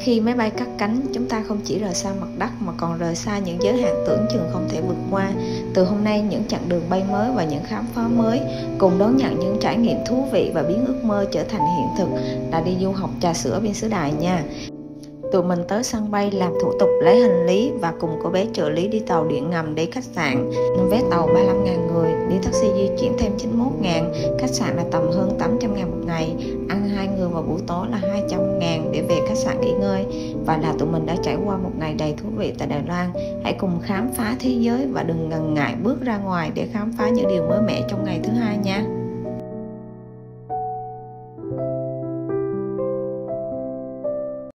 Khi máy bay cắt cánh, chúng ta không chỉ rời xa mặt đất mà còn rời xa những giới hạn tưởng chừng không thể vượt qua. Từ hôm nay, những chặng đường bay mới và những khám phá mới cùng đón nhận những trải nghiệm thú vị và biến ước mơ trở thành hiện thực là đi du học trà sữa bên xứ Đài nha. Tụi mình tới sân bay làm thủ tục lấy hành lý và cùng cô bé trợ lý đi tàu điện ngầm đến khách sạn. Vé tàu 35.000 người, đi taxi di chuyển thêm 91.000, khách sạn là tầm hơn 800.000 một ngày, ăn hai người vào buổi tối là 200.000 để về khách sạn nghỉ ngơi. Và là tụi mình đã trải qua một ngày đầy thú vị tại Đài Loan. Hãy cùng khám phá thế giới và đừng ngần ngại bước ra ngoài để khám phá những điều mới mẻ trong ngày thứ.